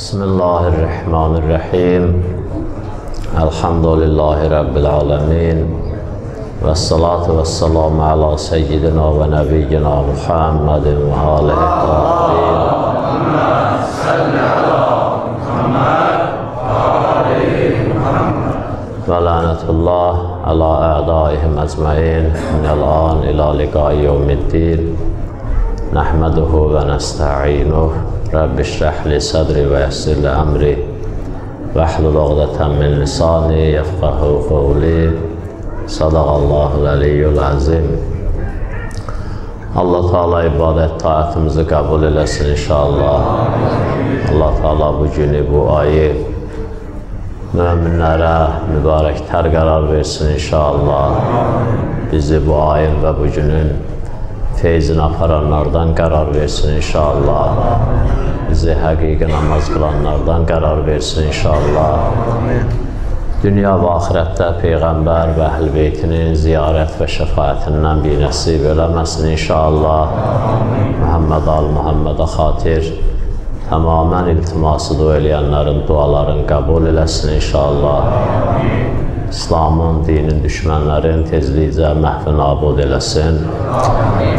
بسم الله الرحمن الرحيم الحمد لله رب العالمين والصلاة والسلام على سيدنا ونبينا محمد وآله الطاهرين ولعنة الله على أعدائهم أجمعين من الآن إلى لقاء يوم الدين نحمده ونستعينه رب اشرح لي صدري ويسر لي أمري واحلل عقدة من لساني يفقه قولي صدق الله العلي العظيم Allah Teala ibadət taatımızı qəbul eləsin inşallah. Allah Teala bu günü, bu ayı möminlərə mübarəklər qərar versin inşallah. Bizi bu ayın və bu günün feyzini aparanlardan qərar versin inşallah. Bizi həqiqi namaz qılanlardan qərar versin inşallah. Dünya və axirətdə Peyğəmbər və əhl beytinin ziyarət və şəfayətindən bir nəsib eləməsin inşallah. Muhammed al Muhammedə xatir tamamən iltiması dua eləyənlərin dualarını qəbul eləsin inşallah. İslamın, dinin düşmənlərin tezlikcə məhv nabud eləsin.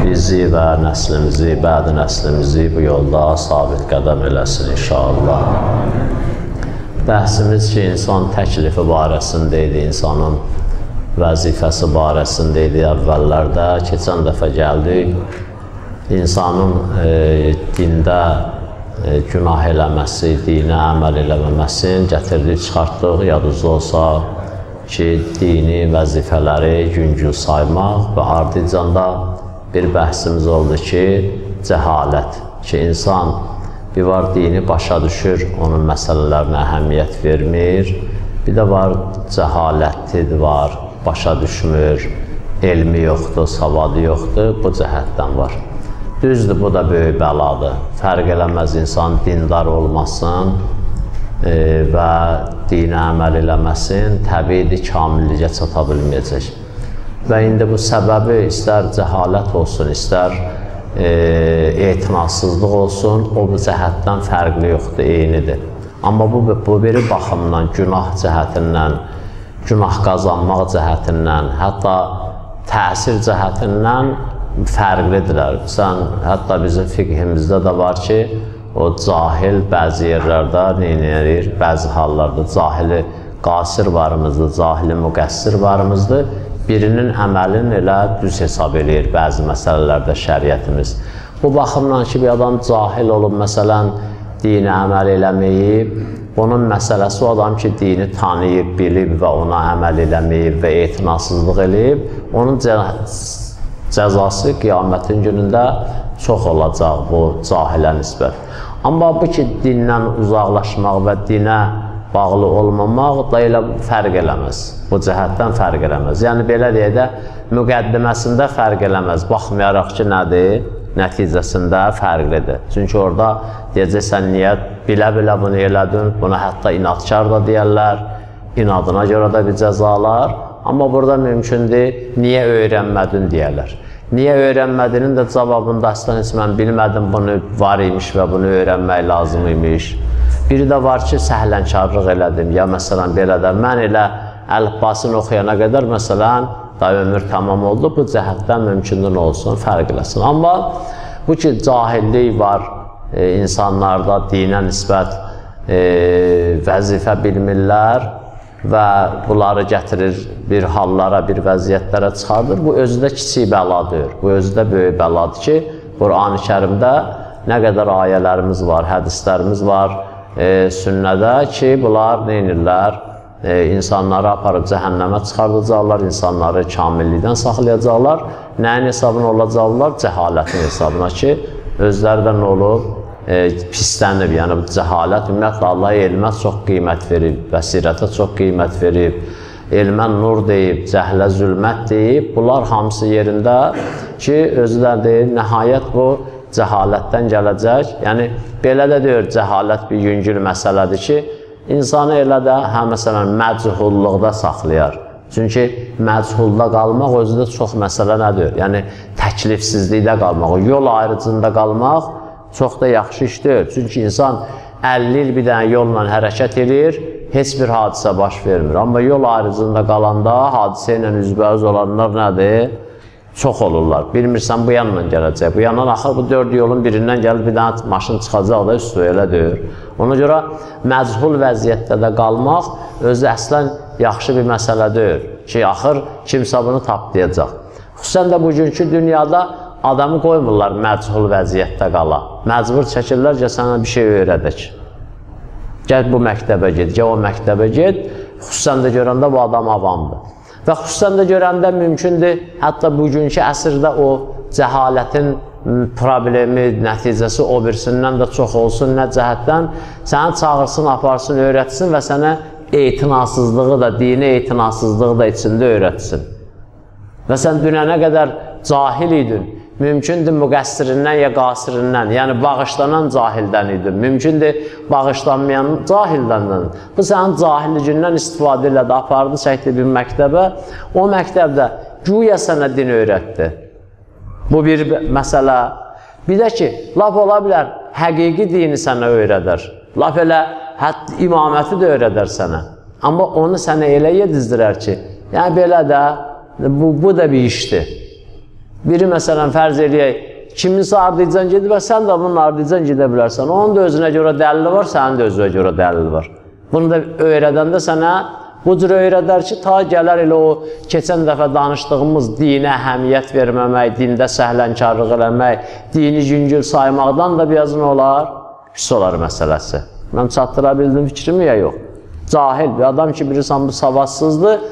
Bizi və nəslimizi, bədi nəslimizi bu yolda sabit qədəm eləsin inşallah. Bəhsimiz ki, insan təklifi barəsində idi, insanın vəzifəsi barəsində idi əvvəllərdə. Keçən dəfə gəldik, insanın e, dində e, günah eləməsi, dinə əməl eləməməsini gətirdik, çıxartdıq, yadınızda olsa ki, dini vəzifələri yüngül saymaq və ardıcan da bir bəhsimiz oldu ki, cəhalət, ki, insan bir var dini başa düşür, onun məsələlərinə əhəmiyyət vermir. Bir də var cəhalətdir, var, başa düşmür, elmi yoxdur, savadı yoxdur, bu cəhətdən var. Düzdür, bu da böyük bəladır. Fərq eləməz insan dindar olmasın və dinə əməl eləməsin, təbiidir, kamilliyə çata bilməyəcək. Və indi bu səbəbi istər cəhalət olsun, istər e, etinasızlıq olsun, o bu cəhətdən fərqli yoxdur, eynidir. Amma bu, bu biri baxımdan, günah cəhətindən, günah qazanmaq cəhətindən, hətta təsir cəhətindən fərqlidirlər. Sən, hətta bizim fiqhimizdə də var ki, o cahil bəzi yerlərdə neynəyir, bəzi hallarda cahili qasir varımızdır, cahili müqəssir varımızdır birinin əməlini elə düz hesab eləyir bəzi məsələlərdə şəriətimiz. Bu baxımdan ki, bir adam cahil olub, məsələn, dini əməl eləməyib, onun məsələsi o adam ki, dini tanıyıb, bilib və ona əməl eləməyib və etinasızlıq eləyib, onun cə cəzası qiyamətin günündə çox olacaq bu cahilə nisbət. Amma bu ki, dindən uzaqlaşmaq və dinə bağlı olmamaq da elə fərq eləməz. Bu cəhətdən fərq eləməz. Yəni belə deyək də müqəddiməsində fərq eləməz. Baxmayaraq ki, nədir? Nəticəsində fərqlidir. Çünki orada deyəcəksən niyə bilə-bilə bunu elədin? Buna hətta inadkar da deyərlər. İnadına görə də bir cəzalar. Amma burada mümkündür, niyə öyrənmədin deyərlər. Niyə öyrənmədinin də cavabında əslən heç mən bilmədim bunu var imiş və bunu öyrənmək lazım imiş. Biri də var ki, səhlənkarlıq elədim. Ya məsələn belə də mən elə əlifbasını oxuyana qədər məsələn da ömür tamam oldu. Bu cəhətdən mümkündür olsun, fərq eləsin. Amma bu ki, cahillik var e, insanlarda dinə nisbət e, vəzifə bilmirlər və bunları gətirir bir hallara, bir vəziyyətlərə çıxardır. Bu özü də kiçik bəladır. Bu özü də böyük bəladır ki, Qur'an-ı Kərimdə nə qədər ayələrimiz var, hədislərimiz var, e, sünnədə ki, bunlar neynirlər? E, insanları aparıb cəhənnəmə çıxardacaqlar, insanları kamillikdən saxlayacaqlar. Nəyin hesabına olacaqlar? Cəhalətin hesabına ki, özləri də nə olub? E, pislənib. Yəni, cəhalət ümumiyyətlə Allah elmə çox qiymət verib, bəsirətə çox qiymət verib, elmə nur deyib, cəhlə zülmət deyib. Bunlar hamısı yerində ki, özləri deyir, nəhayət bu cəhalətdən gələcək. Yəni, belə də deyir, cəhalət bir yüngül məsələdir ki, insanı elə də, hə, məsələn, məchulluqda saxlayar. Çünki məchulda qalmaq özü də çox məsələ nədir? Yəni, təklifsizlikdə qalmaq, yol ayrıcında qalmaq çox da yaxşı iş deyil. Çünki insan 50 il bir dənə yolla hərəkət edir, heç bir hadisə baş vermir. Amma yol ayrıcında qalanda hadisə ilə üzbəüz olanlar nədir? Çox olurlar. Bilmirsən bu yandan gələcək. Bu yandan axır bu dörd yolun birindən gəlib bir dənə maşın çıxacaq da üstü elə deyir. Ona görə məchul vəziyyətdə də qalmaq özü əslən yaxşı bir məsələ deyil ki, axır kimsə bunu taplayacaq. Xüsusən də bugünkü dünyada adamı qoymurlar məchul vəziyyətdə qala. Məcbur çəkirlər ki, sənə bir şey öyrədək. Gəl bu məktəbə get, gəl o məktəbə get. Xüsusən də görəndə bu adam avamdır. Və xüsusən də görəndə mümkündür, hətta bugünkü əsrdə o cəhalətin problemi, nəticəsi o birisindən də çox olsun, nə cəhətdən səni çağırsın, aparsın, öyrətsin və sənə etinasızlığı da, dini etinasızlığı da içində öyrətsin. Və sən dünənə qədər cahil idin, Mümkündür müqəssirindən ya qasirindən, yəni bağışlanan cahildən idi. Mümkündür bağışlanmayan cahildən. Bu sənin cahilliyindən istifadə elədi, apardı, çəkdi bir məktəbə. O məktəbdə güya sənə din öyrətdi. Bu bir məsələ. Bir də ki, laf ola bilər, həqiqi dini sənə öyrədər. Laf elə hətta imaməti də öyrədər sənə. Amma onu sənə elə yedizdirər ki, yəni belə də bu, bu da bir işdir. Biri məsələn fərz eləyək, kiminsə ardıcan gedib, sən də bunun ardıcan gedə bilərsən. Onun da özünə görə dəlili var, sənin də özünə görə dəlili var. Bunu da öyrədəndə sənə bu cür öyrədər ki, ta gələr elə o keçən dəfə danışdığımız dinə əhəmiyyət verməmək, dində səhlənkarlıq eləmək, dini yüngül saymaqdan da biraz nə olar? Pis olar məsələsi. Mən çatdıra bildim fikrimi ya yox? Cahil bir adam ki, bilirsən bu savadsızdır,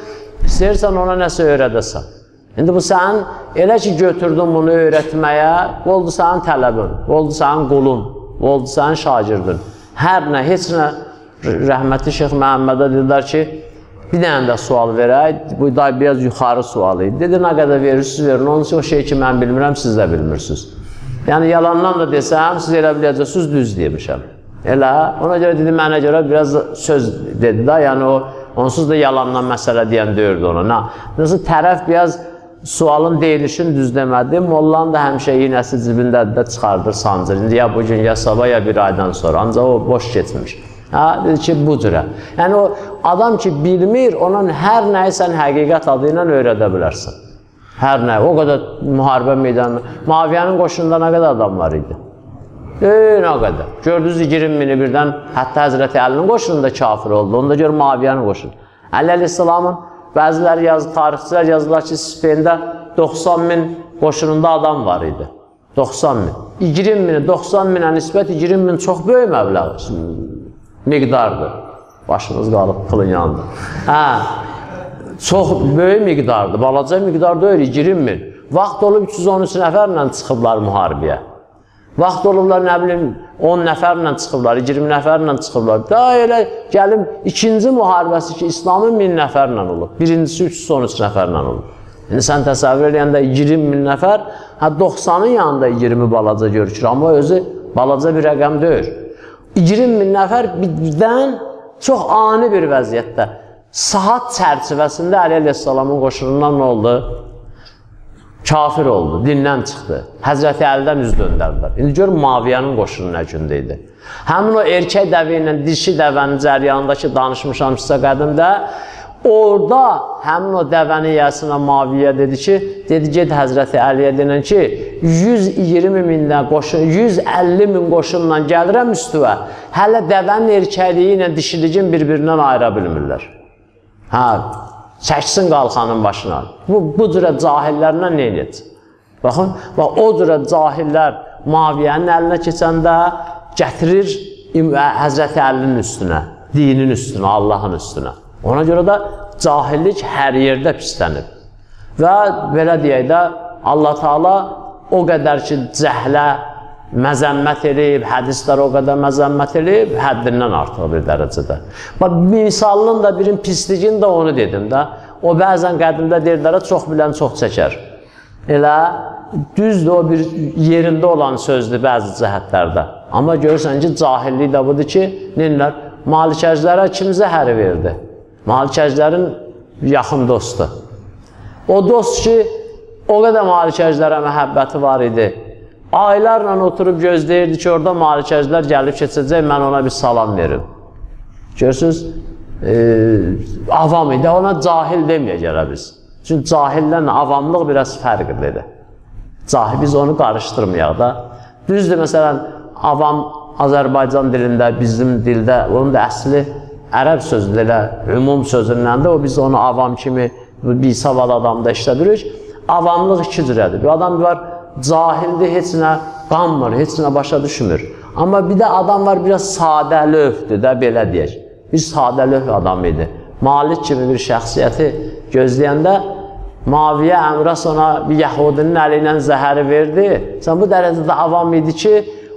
istəyirsən ona nəsə öyrədəsən. İndi bu sənin elə ki götürdün bunu öyrətməyə, oldu sənin tələbin, oldu sənin qulun, oldu sənin şagirdin. Hər nə, heç nə rəhmətli Şeyx Məhəmmədə dedilər ki, bir dənə də sual verək, bu da biraz yuxarı sual idi. Dedi, nə qədər verirsiniz, verin, onun üçün o şey ki, mən bilmirəm, siz də bilmirsiniz. Yəni, yalandan da desəm, siz elə biləcəksiniz, düz demişəm. Elə, ona görə dedi, mənə görə biraz söz dedi da, yəni o, onsuz da yalandan məsələ deyən deyirdi ona. Nə, nasıl tərəf biraz sualın deyilişini düz demədi, mollanın da həmişə iynəsi cibindədir də çıxardır sancır. İndi ya bugün, ya sabah, ya bir aydan sonra. Ancaq o boş keçmiş. Hə, dedi ki, bu cürə. Yəni o adam ki bilmir, onun hər nəyi sən həqiqət adı ilə öyrədə bilərsən. Hər nə, o qədər müharibə meydanı. Maviyənin qoşununda nə qədər adam var idi? Ey, nə qədər. Gördünüz 20 mini birdən, hətta Həzrəti Əlinin qoşununda kafir oldu. Onda gör Maviyənin qoşunu. Əli Əleyhisselamın Bəziləri yazı, tarixçilər yazırlar ki, Sifeyndə 90 min qoşununda adam var idi. 90 min. 20 mini, 90 minə nisbət 20 min çox böyük məbləğ miqdardır. Başınız qalıb, pılın yandı. Hə, çox böyük miqdardır, balaca miqdar deyil, 20 min. Vaxt olub 313 nəfərlə çıxıblar müharibəyə. Vaxt olublar, nə bilim, 10 nəfərlə çıxıblar, 20 nəfərlə çıxıblar. Daha elə gəlim, ikinci müharibəsi ki, İslamın 1000 nəfərlə olub. Birincisi 313 nəfərlə olub. İndi sən təsəvvür eləyəndə 20 min nəfər, hə 90-ın yanında 20 balaca görükür, amma özü balaca bir rəqəm deyil. 20 min nəfər birdən çox ani bir vəziyyətdə, saat çərçivəsində Əli Əleyhisselamın qoşunundan nə oldu? Kafir oldu, dindən çıxdı. Həzrəti Əlidən üz döndərdilər. İndi gör Maviyənin qoşunu nə gündə idi. Həmin o erkək dəvə ilə dişi dəvənin cəryanındakı danışmışam sizə qədimdə, orada həmin o dəvənin yəsinə Maviyə dedi ki, dedi get Həzrəti Əliyə denən ki, 120 minlə qoşun, 150 min qoşunla gəlirəm üstüvə. Hələ dəvənin erkəkliyi ilə dişiliyin bir-birindən ayıra bilmirlər. Hə, Çəksin qalxanın başına. Bu, bu cürə cahillərlə nə edəcək? Baxın, bax, o cürə cahillər Maviyənin əlinə keçəndə gətirir Həzrəti Əlinin üstünə, dinin üstünə, Allahın üstünə. Ona görə də cahillik hər yerdə pislənib. Və belə deyək də, Allah Taala o qədər ki, cəhlə məzəmmət eləyib, hədislər o qədər məzəmmət eləyib, həddindən artıq bir dərəcədə. Bax, misalının da birin pisligini də onu dedim də. O bəzən qədimdə deyirlərə çox bilən çox çəkər. Elə düzdür o bir yerində olan sözdür bəzi cəhətlərdə. Amma görürsən ki, cahillik də budur ki, neylər? Malikəclərə kim zəhəri verdi? Malikəclərin yaxın dostu. O dost ki, o qədər malikəclərə məhəbbəti var idi. Aylarla oturub gözləyirdi ki, orada malikəcilər gəlib keçəcək, mən ona bir salam verim. Görürsünüz, e, avam idi, ona cahil deməyəcəklər biz. Çünki cahillərlə avamlıq biraz fərqlidir. Cahil, biz onu qarışdırmayaq da. Düzdür, məsələn, avam Azərbaycan dilində, bizim dildə, onun da əsli ərəb sözüdür, elə ümum sözündəndir. O biz onu avam kimi bir savad adamda işlədirik. Avamlıq iki cürədir. Bir adam var, cahildir, heç nə qanmır, heç nə başa düşmür. Amma bir də adam var, biraz sadə lövdür də, belə deyək. Bir sadə löv adam idi. Malik kimi bir şəxsiyyəti gözləyəndə Maviyə Əmras ona bir Yəhudinin əli ilə zəhəri verdi. Sən bu dərəcədə avam idi ki,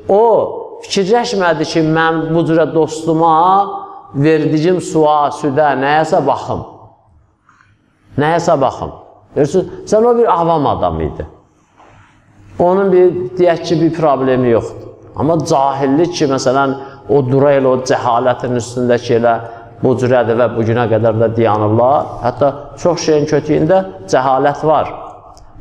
o fikirləşmədi ki, mən bu cürə dostuma verdiyim suya, südə, nəyəsə baxım. Nəyəsə baxım. Görürsünüz, sən o bir avam adam idi. Onun bir, deyək ki, bir problemi yoxdur. Amma cahillik ki, məsələn, o dura elə o cəhalətin üstündəki elə bu cürədir və bugünə qədər də dayanırlar. Hətta çox şeyin kötüyündə cəhalət var.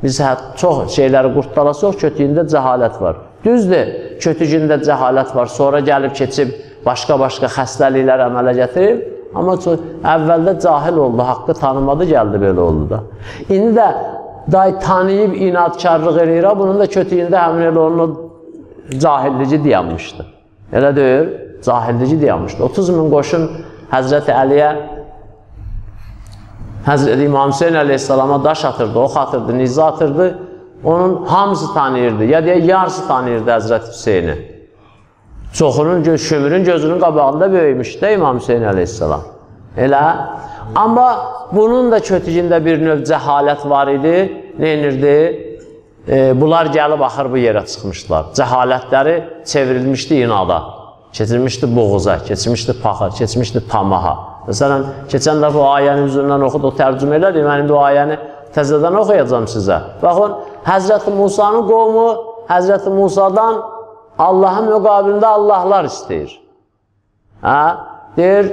Biz hə, çox şeyləri qurtdalasaq, kötüyündə cəhalət var. Düzdür, kötüyündə cəhalət var. Sonra gəlib keçib başqa-başqa xəstəliklər əmələ gətirib. Amma çox, əvvəldə cahil oldu, haqqı tanımadı, gəldi belə oldu da. İndi də day tanıyıb inadkarlıq eləyir, bunun da kötüyündə həmin elə onun cahillici dayanmışdı. Elə deyil, cahillici dayanmışdı. 30 min qoşun Həzrəti Əliyə Həzrəti İmam Hüseyin əleyhissalama daş atırdı, ox atırdı, nizə atırdı. Onun hamısı tanıyırdı. Ya deyə yarısı tanıyırdı Həzrəti Hüseyini. Çoxunun, göz, şümürün gözünün qabağında böyümüşdü İmam Hüseyin əleyhissalam. Elə. Amma bunun da kötüyündə bir növ cəhalət var idi. Nə inirdi? E, bunlar gəlib axır bu yerə çıxmışlar. Cəhalətləri çevrilmişdi inada. Keçirmişdi boğuza, keçirmişdi paxa, keçirmişdi tamaha. Məsələn, keçən dəfə o ayəni üzründən oxud, o tərcümə elədi. Mən indi o ayəni təzədən oxuyacam sizə. Baxın, Həzrəti Musanın qovmu Həzrəti Musadan Allahın müqabilində Allahlar istəyir. Hə? Deyir,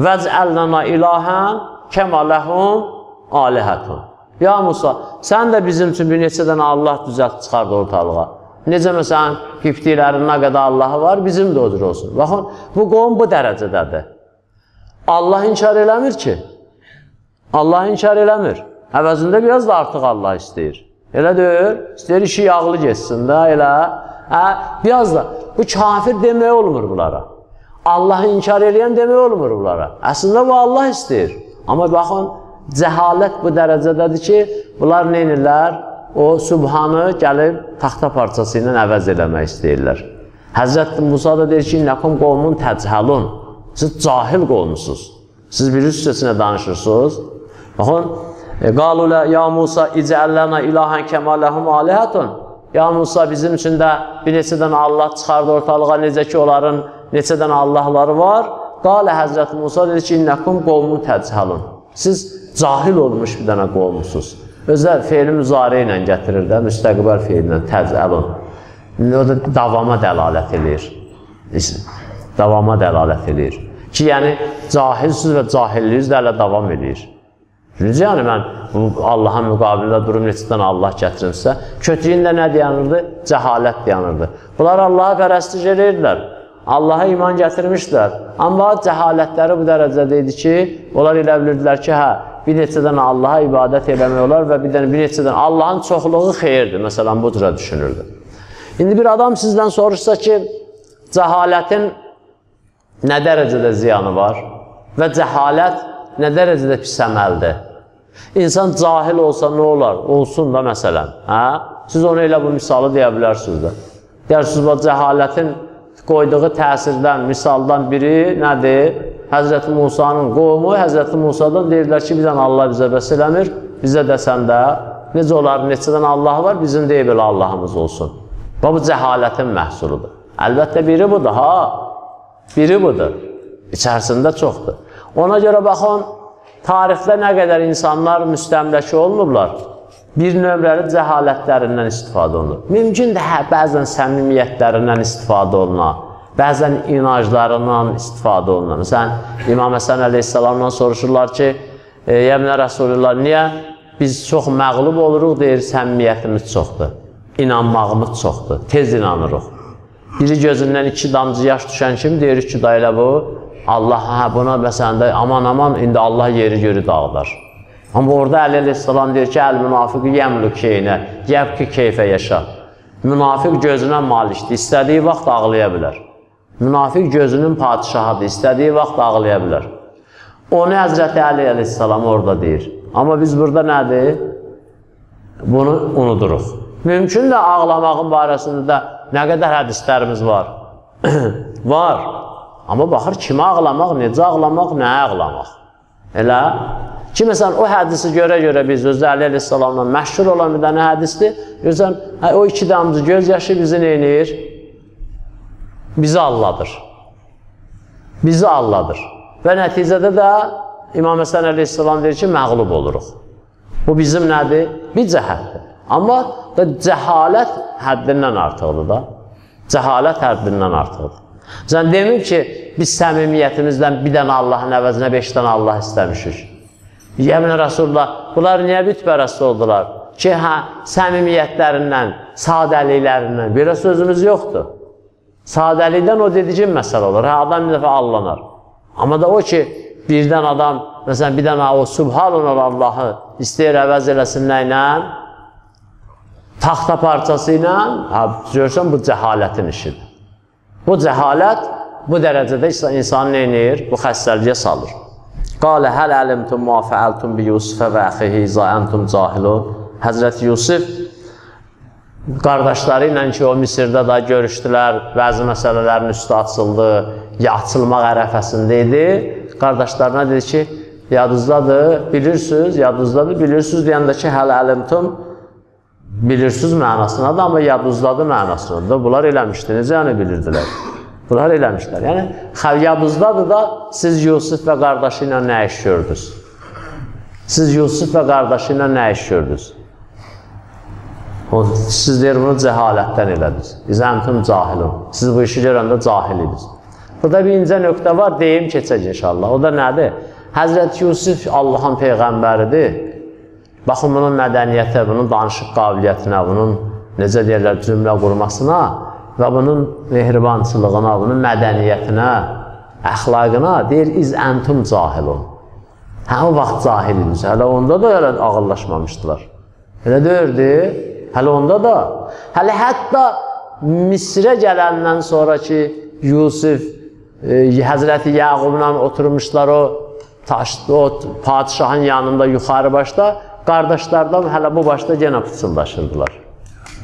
vəzəllənə ilahən kəmə ləhum alihətun. Ya Musa, sən də bizim üçün bir neçə dənə Allah düzəlt çıxardı ortalığa. Necə məsələn, qiptilərin nə qədər Allahı var, bizim də o cür olsun. Baxın, bu qovum bu dərəcədədir. Allah inkar eləmir ki. Allah inkar eləmir. Əvəzində biraz da artıq Allah istəyir. Elə deyil, istəyir işi yağlı geçsin də, elə. Hə, biraz da bu kafir demək olmur bunlara. Allahı inkar eləyən demək olmur bunlara. Əslində bu Allah istəyir. Amma baxın, cəhalət bu dərəcədədir ki, bunlar nə edirlər? O subhanı gəlib taxta parçası ilə əvəz eləmək istəyirlər. Həzrət Musa da deyir ki, "Nəkum qovmun təcəlun." Siz cahil qovmusunuz. Siz bir üstəsinə danışırsınız. Baxın, qalulə ya Musa icəllənə ilahən kəmaləhum alihətun. Ya Musa bizim üçün də bir neçə dənə Allah çıxardı ortalığa, necə ki onların neçə dənə Allahları var. Qalə Həzrət Musa dedi ki, innəkum qovmun təcəlun. Siz cahil olmuş bir dənə qovmusunuz. Özlər feili müzari ilə gətirir də, müstəqbəl feillə təcəlun. O da davama dəlalət edir. Davama dəlalət edir. Ki, yəni cahilsiz və cahilliyiz də hələ davam edir. Necə yəni mən Allahın müqabilində durum neçədən Allah gətirimsə, kötüyündə nə dayanırdı? Cəhalət dayanırdı. Bunlar Allaha pərəstiş edirdilər. Allaha iman gətirmişlər. Amma cəhalətləri bu dərəcədə idi ki, onlar elə bilirdilər ki, hə, bir neçədən Allaha ibadət eləmək olar və bir bir neçədən Allahın çoxluğu xeyirdir. Məsələn, bu cürə düşünürdü. İndi bir adam sizdən soruşsa ki, cəhalətin nə dərəcədə ziyanı var və cəhalət nə dərəcədə pis əməldir. İnsan cahil olsa nə olar? Olsun da məsələn. Hə? Siz onu elə bu misalı deyə bilərsiniz də. Deyirsiniz, bu cəhalətin qoyduğu təsirdən, misaldan biri nədir? Həzrəti Musanın qovumu Həzrəti Musadan deyirlər ki, bizdən Allah bizə bəs eləmir, bizə də, necə olar, neçədən Allah var, bizim deyib elə Allahımız olsun. Bu, bu cəhalətin məhsuludur. Əlbəttə biri budur, ha? Biri budur. İçərisində çoxdur. Ona görə baxın, tarixdə nə qədər insanlar müstəmləkə olunurlar, bir nömrəli cəhalətlərindən istifadə olunur. Mümkün də hə, bəzən səmimiyyətlərindən istifadə olunur, bəzən inaclarından istifadə olunur. Məsələn, İmam Həsən əleyhissalamdan soruşurlar ki, e, Yəminə Rasulullah, niyə biz çox məqlub oluruq, deyir, səmimiyyətimiz çoxdur. inanmağımız çoxdur. Tez inanırıq. Biri gözündən iki damcı yaş düşən kimi deyirik ki, da elə bu, Allah hə, buna məsələn də aman aman indi Allah yeri görü dağıdar. Amma orada Əli əleyhissalam deyir ki, əl münafiqi yəmlu keynə, yəbki keyfə yaşa. Münafiq gözünə malikdir, istədiyi vaxt ağlaya bilər. Münafiq gözünün padişahıdır, istədiyi vaxt ağlaya bilər. Onu Həzrəti Əli əleyhissalam orada deyir. Amma biz burada nədir? Bunu unuduruq. Mümkün də ağlamağın barəsində nə qədər hədislərimiz var? var. Amma baxır kimə ağlamaq, necə ağlamaq, nə ağlamaq. Elə ki, məsələn, o hədisi görə-görə biz özü Əli əleyhissalamla məşhur olan bir dənə hədisdir. Görürsən, hə, o iki damcı göz yaşı bizi neynir? Bizi alladır. Bizi alladır. Və nəticədə də İmam Həsən əleyhissalam deyir ki, məğlub oluruq. Bu bizim nədir? Bir cəhətdir. Amma da cəhalət həddindən artıqdır da. Cəhalət həddindən artıqdır. Sən demir ki, biz səmimiyyətimizdən bir dənə Allahın əvəzinə beş dənə Allah istəmişik. Yemin Rasulullah, bunlar niyə bütpərəst oldular? Ki, hə, səmimiyyətlərindən, sadəliklərindən, belə sözümüz yoxdur. Sadəlikdən o dedicin məsələ olur. Hə, adam bir dəfə allanar. Amma da o ki, birdən adam, məsələn, bir dənə o subhanallah Allahı istəyir əvəz eləsin nə ilə? Taxta parçası ilə, hə, görürsən, bu cəhalətin işidir. Bu cəhalət bu dərəcədə insanı neynir? Bu xəstəliyə salır. Qalə həl əlimtum ma fəəltum bi Yusufə və əxihi izə əntum cahilun. Həzrəti Yusuf qardaşları ilə ki, o Misirdə da görüşdülər, bəzi məsələlərin üstü açıldı, ya açılmaq ərəfəsində idi. Qardaşlarına dedi ki, yadınızdadır, bilirsiniz, yadınızdadır, bilirsiniz deyəndə ki, hələ əlimtum, bilirsiniz mənasınadır, amma yadınızdadır mənasınadır. Bunlar eləmişdi, necə yəni bilirdilər? Bunlar eləmişlər. Yəni, yadınızdadır da siz Yusuf və qardaşı ilə nə iş gördünüz? Siz Yusuf və qardaşı ilə nə iş gördünüz? Siz deyir, bunu cəhalətdən elədiniz. İzəmtum cahilun. Siz bu işi görəndə cahil idiniz. Burada bir incə nöqtə var, deyim keçək inşallah. O da nədir? Həzrət Yusuf Allahın Peyğəmbəridir. Baxın, bunun mədəniyyətə, bunun danışıq qabiliyyətinə, bunun necə deyirlər, cümlə qurmasına və bunun mehribançılığına, bunun mədəniyyətinə, əxlaqına deyir, iz əntum cahilun. Hə, o vaxt cahil idiniz. Hələ onda da elə ağırlaşmamışdılar. Elə deyirdi. Hələ onda da, hələ hətta Misrə gələndən sonra ki, Yusuf, e, Həzrəti Yaqubla oturmuşlar o, taşdı, o padişahın yanında yuxarı başda, qardaşlardan hələ bu başda yenə fısıldaşırdılar.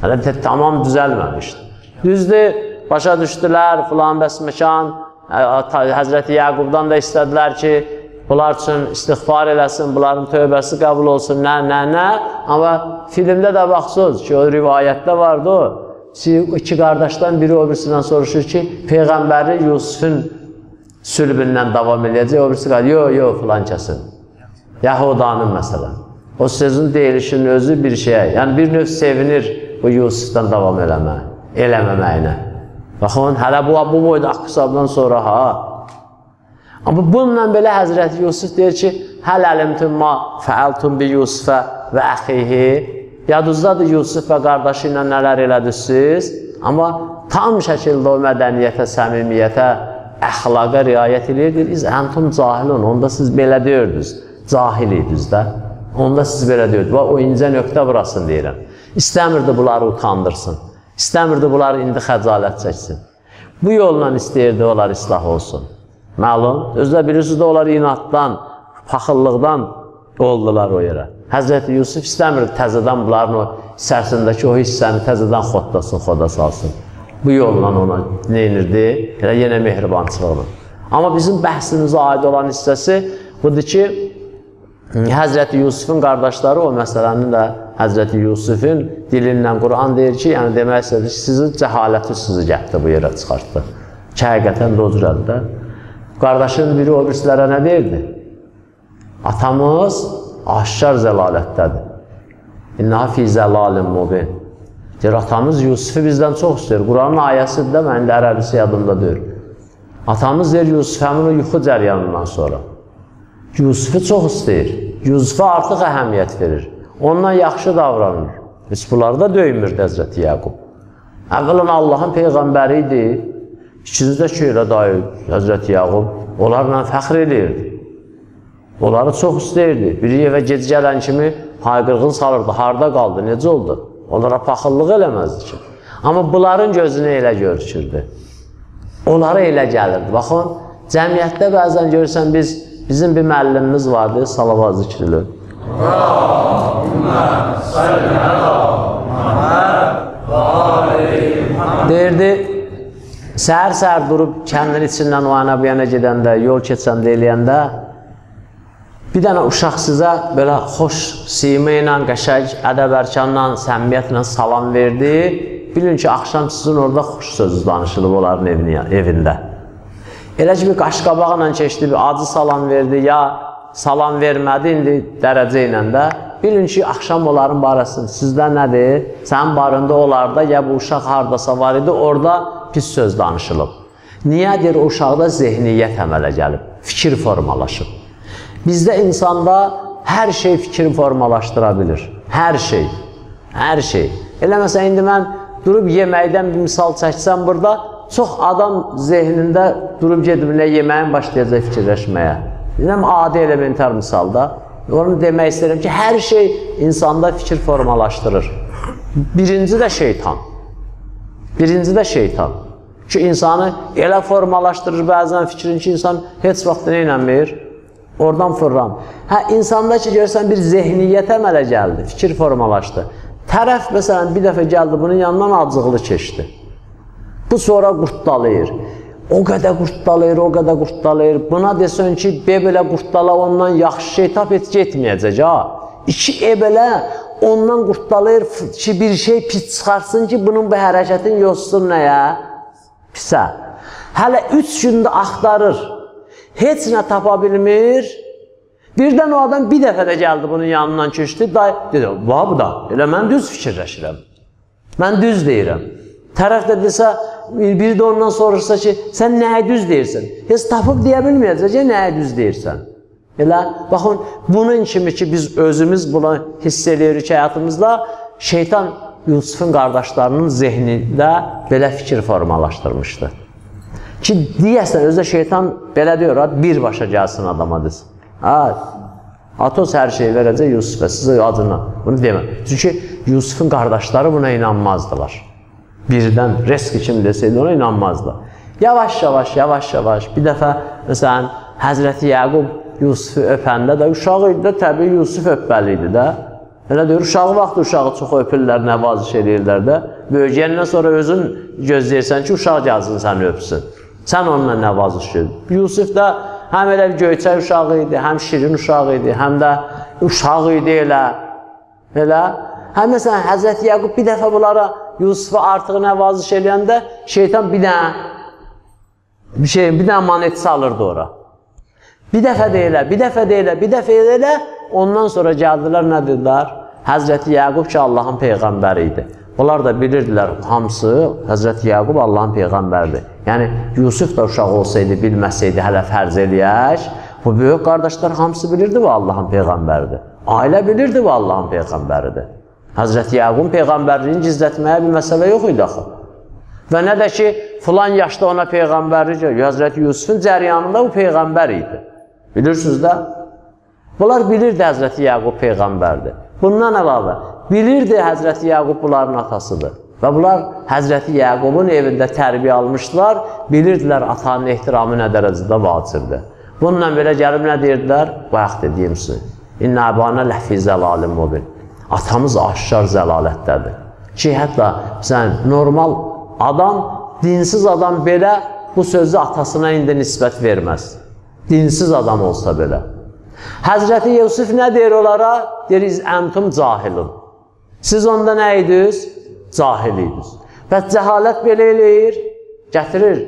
Hələ tamam düzəlməmişdi. Düzdür, başa düşdülər, filan bəs məkan, Həzrəti Yaqubdan da istədilər ki, bunlar üçün istighfar eləsin, bunların tövbəsi qəbul olsun, nə, nə, nə. Amma filmdə də baxsınız ki, o rivayətdə vardı o. Ki, iki qardaşdan biri o birisindən soruşur ki, Peyğəmbəri Yusufun sülbündən davam edəcək, birisi qalır, yox, yox, filan kəsin. Yahudanın məsələn. O sözün deyilişinin özü bir şeyə, yəni bir növ sevinir bu Yusufdan davam eləmək, eləməməyinə. Baxın, hələ bu, bu boyda Akkısabdan sonra ha, Amma bununla belə Həzrəti Yusuf deyir ki, həl əlimtum ma fəəltum bi Yusufə və əxihi. Yadınızdadır Yusuf və qardaşı ilə nələr elədiniz? Amma tam şəkildə o mədəniyyətə, səmimiyyətə, əxlaqa riayət edirdir. İz əntum cahilun, onda siz belə deyirdiniz. Cahil idiniz də. Onda siz belə deyirdiniz. Və o incə nöqtə burasını deyirəm. İstəmirdi bunları utandırsın. İstəmirdi bunları indi xəcalət çəksin. Bu yolla istəyirdi onlar islah olsun. Məlum, özlə bilirsiniz də onlar inatdan, paxıllıqdan oldular o yerə. Həzrəti Yusuf istəmir təzədən bunların o sərsindəki o hissəni təzədən xodlasın, xoda salsın. Bu yolla ona neynirdi? Elə yenə mehribançılıqla. Amma bizim bəhsimizə aid olan hissəsi budur ki, Həzrəti Yusufun qardaşları o məsələni də Həzrəti Yusufun dilindən Quran deyir ki, yəni demək istədir ki, sizi cəhaləti sizi gətirdi bu yerə çıxartdı. Ki, həqiqətən də o cürədə Qardaşın biri o birisilərə nə deyirdi? Atamız aşkar zəlalətdədir. İnna fi zəlalin mubin. Deyir, atamız Yusufu bizdən çox istəyir. Quranın ayəsidir də, məndə ərəbisi yadımda deyir. Atamız deyir, Yusuf həmin o yuxu cəryanından sonra. Yusufu çox istəyir. Yusufa artıq əhəmiyyət verir. Ondan yaxşı davranır. Heç bunları da döymürdü Həzrəti Yaqub. Əqlən Allahın Peyğəmbəri idi. İkinizdə ki, elə dayı Həzrəti Yaqub onlarla fəxr edirdi. Onları çox istəyirdi. Biri evə gec gələn kimi hayqırğın salırdı. Harda qaldı, necə oldu? Onlara paxıllıq eləməzdi ki. Amma bunların gözünə elə görüşürdü. Onlara elə gəlirdi. Baxın, cəmiyyətdə bəzən görürsən biz, bizim bir müəllimimiz vardı, salavat zikrilir. Deyirdi, səhər-səhər durub kəndin içindən o yana bu yana gedəndə, yol keçəndə, eləyəndə bir dənə uşaq sizə belə xoş sima ilə, qəşəng, ədəb-ərkanla, səmimiyyətlə salam verdi. Bilin ki, axşam sizin orada xoş söz danışılıb onların evində. Elə ki, bir qaşqabaqla keçdi, bir acı salam verdi, ya salam vermədi indi dərəcə ilə də. Bilin ki, axşam onların barəsində sizdə nədir? Sənin barında onlarda ya bu uşaq hardasa var idi, orada pis söz danışılıb. Niyədir o uşaqda zehniyyət əmələ gəlib, fikir formalaşıb. Bizdə insanda hər şey fikir formalaşdıra bilir. Hər şey. Hər şey. Elə məsələn, indi mən durub yeməkdən bir misal çəksəm burada, çox adam zehnində durub gedib nə yeməyin başlayacaq fikirləşməyə. Deyirəm, adi elementar misalda. Onu demək istəyirəm ki, hər şey insanda fikir formalaşdırır. Birinci də şeytan. Birinci də şeytan. Ki, insanı elə formalaşdırır bəzən fikrin ki, insan heç vaxt nə inanmır? Oradan fırram. Hə, insanda ki, görürsən, bir zehniyyət əmələ gəldi, fikir formalaşdı. Tərəf, məsələn, bir dəfə gəldi, bunun yanından acıqlı keçdi. Bu sonra qurtdalayır. O qədər qurtdalayır, o qədər qurtdalayır. Buna desən ki, be belə qurtdala ondan yaxşı şey tap et getməyəcək ha. İki e belə ondan qurtdalayır ki, bir şey pis çıxarsın ki, bunun bu hərəkətin yoxsun nəyə? Pisə. Hələ üç gündə axtarır. Heç nə tapa bilmir. Birdən o adam bir dəfə də gəldi bunun yanından keçdi. Day, dedi, va bu da, elə mən düz fikirləşirəm. Mən düz deyirəm. Tərəf də desə, biri də ondan soruşsa ki, sən nəyə düz deyirsən? Heç tapıb deyə bilməyəcək ki, nəyə düz deyirsən? Elə, baxın, bunun kimi ki, biz özümüz bunu hiss edirik həyatımızda, şeytan Yusufun qardaşlarının zehnində belə fikir formalaşdırmışdı. Ki, deyəsən, özdə şeytan belə deyir, birbaşa gəlsin adama desin. Ha, Atos hər şeyi verəcək Yusufə, sizə adına. Bunu demə. Çünki Yusufun qardaşları buna inanmazdılar birdən risk kim desəydi ona inanmazdı. Yavaş-yavaş, yavaş-yavaş bir dəfə məsələn Həzrəti Yaqub Yusufu öpəndə də uşaq idi də təbii Yusuf öpməli idi də. Elə deyir, uşağı vaxt uşağı çox öpürlər, nəvaziş edirlər də. Böyüyəndən sonra özün gözləyirsən ki, uşaq gəlsin səni öpsün. Sən onunla nəvaziş edir. Yusuf da həm elə göyçək uşağı idi, həm şirin uşağı idi, həm də uşaq idi elə. Elə. Həm məsələn Həzrəti Yaqub bir dəfə bunlara Yusufa artıq nəvaziş eləyəndə şeytan bir dənə bir şey, bir dənə manet salırdı ora. Bir dəfə də elə, bir dəfə də elə, bir dəfə də elə, ondan sonra gəldilər nə dedilər? Həzrəti Yaqub ki, Allahın Peyğəmbəri idi. Onlar da bilirdilər, hamısı Həzrəti Yaqub Allahın Peyğəmbəridir. Yəni, Yusuf da uşaq olsaydı, bilməsəydi, hələ fərz eləyək, bu böyük qardaşlar hamısı bilirdi bu Allahın Peyğəmbəridir. Ailə bilirdi bu Allahın Peyğəmbəridir. Həzrəti Yaqubun peyğəmbərliyini gizlətməyə bir məsələ yox idi axı. Və nə də ki, filan yaşda ona peyğəmbərlik gəlir. Həzrəti Yusufun cəryanında bu peyğəmbər idi. Bilirsiniz də? Bunlar bilirdi Həzrəti Yaqub peyğəmbərdir. Bundan əlavə, bilirdi Həzrəti Yaqub bunların atasıdır. Və bunlar Həzrəti Yaqubun evində tərbiyə almışdılar, bilirdilər atanın ehtiramı nə dərəcədə vacibdir. Bununla belə gəlib nə deyirdilər? Bayaq dediyim sizin. İnnə əbanə ləfi zəlalim mubin. Atamız aşkar zəlalətdədir. Ki, hətta sən normal adam, dinsiz adam belə bu sözü atasına indi nisbət verməz. Dinsiz adam olsa belə. Həzrəti Yusuf nə deyir onlara? Deyir, əntum cahilun. Siz onda nə idiniz? Cahil idiniz. Və cəhalət belə eləyir, gətirir.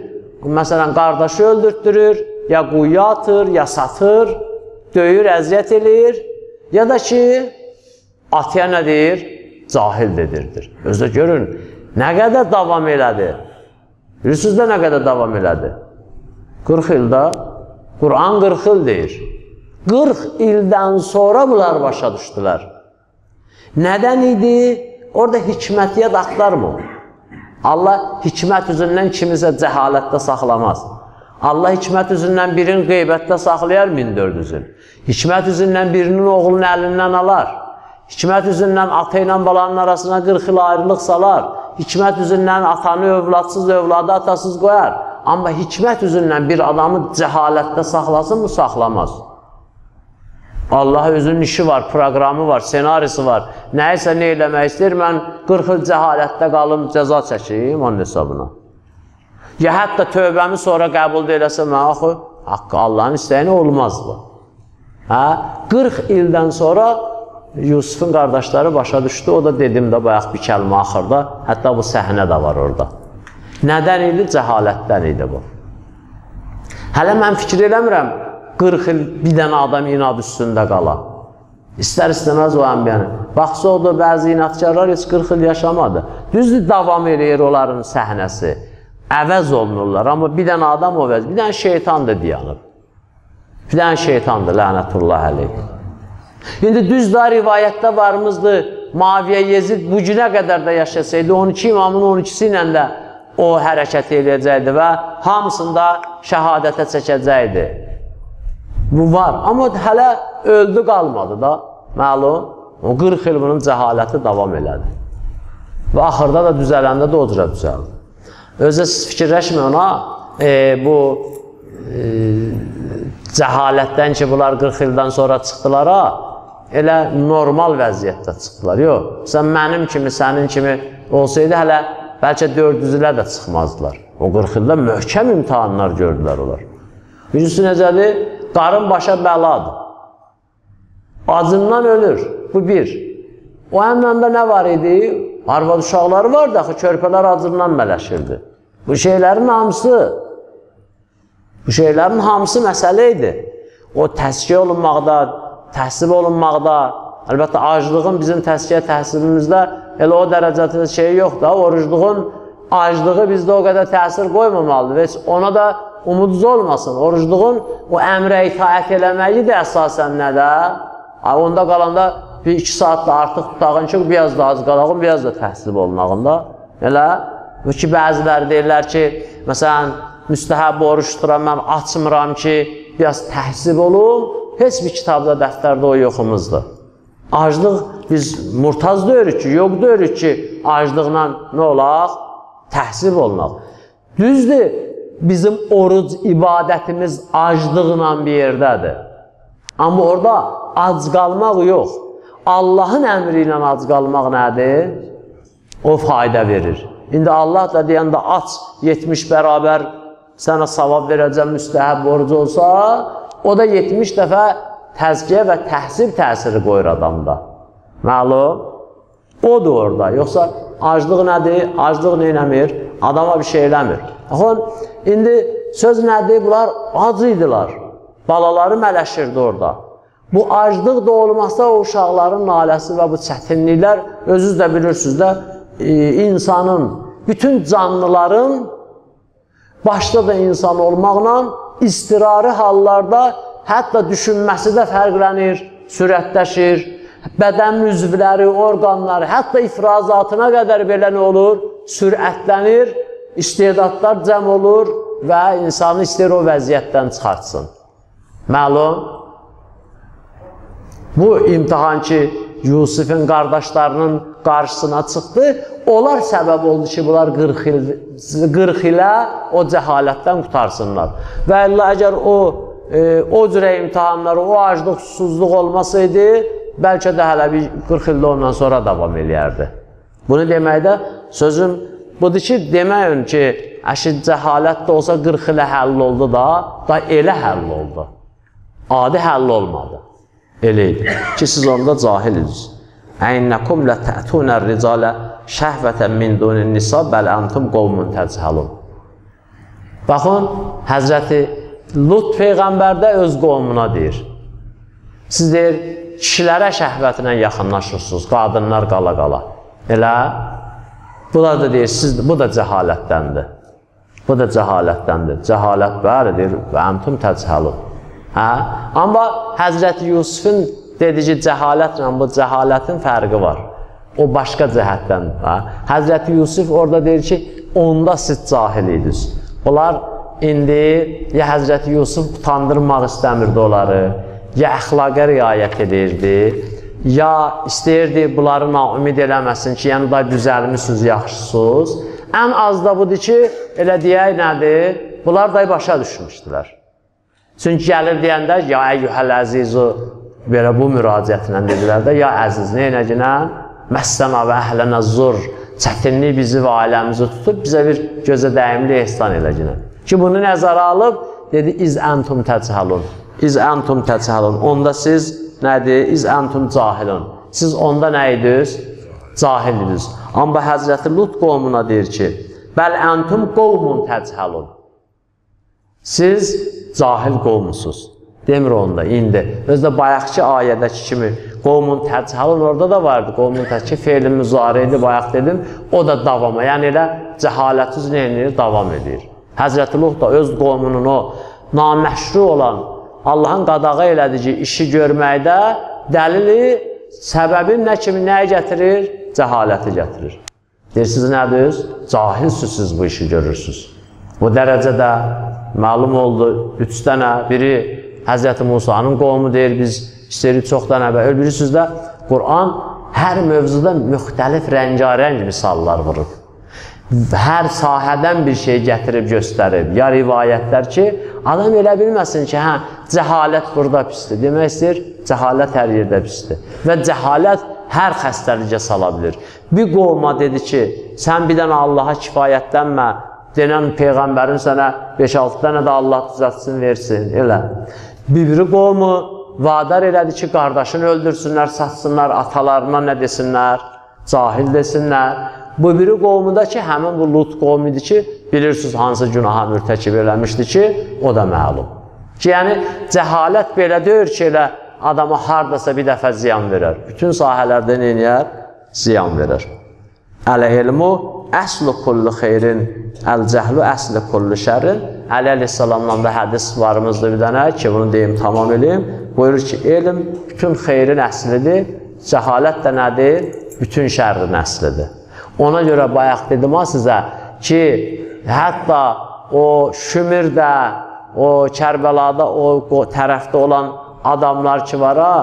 Məsələn, qardaşı öldürtdürür, ya quyuya atır, ya satır, döyür, əziyyət eləyir, ya da ki, Atıya nə deyir? Cahil dedirdir. Özdə görün, nə qədər davam elədi? Bilirsiniz də nə qədər davam elədi? 40 ildə, Quran 40 il deyir. 40 ildən sonra bunlar başa düşdülər. Nədən idi? orada hikmətiyyət axtarmır. Allah hikmət üzündən kimisə cəhalətdə saxlamaz. Allah hikmət üzündən birini qeybətdə saxlayar 1400 il. Hikmət üzündən birinin oğlunun əlindən alar. Hikmət üzündən ata ilə balanın arasına 40 il ayrılıq salar. Hikmət üzündən atanı övladsız, övladı atasız qoyar. Amma hikmət üzündən bir adamı cəhalətdə saxlasın mı? Saxlamaz. Allah özünün işi var, proqramı var, senarisi var. Nəyisə nə eləmək istəyir? Mən 40 il cəhalətdə qalım, cəza çəkeyim onun hesabına. Ya hətta tövbəmi sonra qəbul eləsə, mən axı, haqqı Allahın istəyini olmaz bu. Hə? 40 ildən sonra Yusufun qardaşları başa düşdü. O da dedim də bayaq bir kəlmə axırda. Hətta bu səhnə də var orada. Nədən idi? Cəhalətdən idi bu. Hələ mən fikir eləmirəm 40 il bir dənə adam inad üstündə qala. İstər istəməz o əmbiyəni. Baxsa o da bəzi inatkarlar heç 40 il yaşamadı. Düzdür, davam eləyir onların səhnəsi. Əvəz olunurlar. Amma bir dənə adam o vəz, bir dənə şeytandır deyanıb. Bir dənə şeytandır, lənətullah əleyh. İndi düz da rivayətdə varımızdır. Maviyə Yezid bu günə qədər də yaşasaydı, 12 imamın 12-si ilə də o hərəkət eləyəcəkdi və hamısında şəhadətə çəkəcəkdi. Bu var. Amma hələ öldü qalmadı da, məlum. O 40 il bunun cəhaləti davam elədi. Və axırda da düzələndə də o cürə düzəldi. Özə siz fikirləşmə ona, e, bu e, cəhalətdən ki, bunlar 40 ildən sonra çıxdılar ha, elə normal vəziyyətdə çıxdılar. Yox, sən mənim kimi, sənin kimi olsaydı hələ bəlkə 400 ilə də çıxmazdılar. O 40 ildə möhkəm imtihanlar gördülər onlar. Birincisi necədir? Qarın başa bəladır. Acından ölür. Bu bir. O əmrəndə nə var idi? Arvad uşaqları var da, körpələr acından mələşirdi. Bu şeylərin hamısı, bu şeylərin hamısı məsələ idi. O təskiyə olunmaqda, təhsil olunmaqda, əlbəttə aclığın bizim təskiyə təhsilimizdə elə o dərəcədə şey yoxdur. Orucluğun aclığı bizdə o qədər təsir qoymamalıdır. Heç ona da umudsuz olmasın. Orucluğun o əmrə itaət eləməyi də əsasən nədə? Onda qalanda bir iki saat da artıq tutağın ki, biraz da az qalağın, biraz da təhsil olunağında. Elə? Bu ki, bəziləri deyirlər ki, məsələn, müstəhəb oruç tuturam, mən açmıram ki, biraz təhsil olum, heç bir kitabda, dəftərdə o yoxumuzdur. Aclıq biz murtaz deyirik ki, yox deyirik ki, aclıqla nə olaq? Təhsib olunaq. Düzdür, bizim oruc ibadətimiz aclıqla bir yerdədir. Amma orada ac qalmaq yox. Allahın əmri ilə ac qalmaq nədir? O fayda verir. İndi Allah da deyəndə aç 70 bərabər sənə savab verəcəm müstəhəb oruc olsa, o da 70 dəfə təzkiyə və təhsil təsiri qoyur adamda. Məlum? Odur orada. Yoxsa aclıq nədir? Aclıq neynəmir? Adama bir şey eləmir. Baxın, indi söz nədir? Bunlar ac idilər. Balaları mələşirdi orada. Bu aclıq da olmasa o uşaqların naləsi və bu çətinliklər, özünüz də bilirsiniz də, e, insanın, bütün canlıların başda da insan olmaqla istirari hallarda hətta düşünməsi də fərqlənir, sürətləşir, bədən üzvləri, orqanları, hətta ifrazatına qədər belə nə olur? Sürətlənir, istedadlar cəm olur və insanı istəyir o vəziyyətdən çıxartsın. Məlum, bu imtihan ki, Yusufun qardaşlarının qarşısına çıxdı, onlar səbəb oldu ki, bunlar 40 il 40 ilə o cəhalətdən qutarsınlar. Və əllə əgər o e, o cürə imtahanları, o aclıq, susuzluq olmasaydı, bəlkə də hələ bir 40 ildə ondan sonra davam eləyərdi. Bunu deməkdə sözüm budur ki, deməyin ki, əşid cəhalət də olsa 40 ilə həll oldu da, da elə həll oldu. Adi həll olmadı. Elə idi ki, siz onda cahil idiniz. Əynəkum lə tə'tunər ricalə şəhvətən min dunin nisa bəl antum qovmun təcəlun. Baxın, Həzrəti Lut Peyğəmbər də öz qovmuna deyir. Siz deyir, kişilərə şəhvətlə yaxınlaşırsınız, qadınlar qala-qala. Elə? Bunlar da deyir, siz, bu da cəhalətdəndir. Bu da cəhalətdəndir. Cəhalət bəli deyir, və antum təcəlun. Hə? Amma Həzrəti Yusufun dedici cəhalətlə bu cəhalətin fərqi var. O başqa cəhətdən. Ha? Həzrəti Yusuf orada deyir ki, onda siz cahil idiniz. Onlar indi ya Həzrəti Yusuf utandırmaq istəmirdi onları, ya əxlaqa riayət edirdi, ya istəyirdi bunları naümid eləməsin ki, yəni da düzəlmisiniz, yaxşısınız. Ən az da budur ki, elə deyək nədir? Bunlar da başa düşmüşdülər. Çünki gəlir deyəndə, ya əyyuhəl əzizu, belə bu müraciətlə dedilər də, ya əziz, neynəginə? Məssəna və əhlənə zur, çətinlik bizi və ailəmizi tutub, bizə bir gözə dəyimli ehsan eləginə. Ki, bunu nəzərə alıb, dedi, iz əntum təcəlun. İz əntum təcəlun. Onda siz nədir? İz əntum cahilun. Siz onda nə idiniz? Cahil idiniz. Amma Həzrəti Lut qovmuna deyir ki, bəl əntum qovmun təcəlun. Siz cahil qovmusunuz. Demir onda, indi. Özdə bayaqki ayədəki kimi qovmun təcəlun orada da vardı. Qovmun təcəlun feilin müzari idi, bayaq dedim. O da davama, yəni elə cəhalət üzrə edir, davam edir. Həzrəti Lut da öz qovmunun o naməşru olan Allahın qadağa elədiyi işi görməkdə dəlili, səbəbi nə kimi nəyə gətirir? Cəhaləti gətirir. Deyirsiniz nədir? Cahilsiniz siz bu işi görürsünüz. Bu dərəcədə məlum oldu, üç dənə, biri Həzrəti Musanın qovmu deyir, biz istəyirik çoxdan əvvəl. Bilirsiniz də, Quran hər mövzuda müxtəlif rəngarəng misallar vurur. Hər sahədən bir şey gətirib göstərib. Ya rivayətlər ki, adam elə bilməsin ki, hə, cəhalət burada pisdir. Demək istəyir, cəhalət hər yerdə pisdir. Və cəhalət hər xəstəlikə sala bilir. Bir qovma dedi ki, sən bir dənə Allaha kifayətlənmə, denən Peyğəmbərin sənə 5-6 dənə də Allah düzəltsin, versin, elə. Bir-biri qovmu vadar elədi ki, qardaşını öldürsünlər, satsınlar, atalarına nə desinlər, cahil desinlər. Bu biri qovmunda ki, həmin bu Lut qovmu idi ki, bilirsiniz hansı günaha mürtəkib eləmişdi ki, o da məlum. Ki, yəni, cəhalət belə deyir ki, elə adama hardasa bir dəfə ziyan verər. Bütün sahələrdə neyəyər? Ziyan verər. Əl-ilmu əslu kullu xeyrin, əl-cəhlu əsli kullu şərrin. Əli əleyhissalamdan da hədis varımızdır bir dənə ki, bunu deyim, tamam eləyim. Buyurur ki, elm bütün xeyrin əslidir, cəhalət də nədir? Bütün şərrin əslidir. Ona görə bayaq dedim ha sizə ki, hətta o Şümürdə, o Kərbəlada, o tərəfdə olan adamlar ki var ha,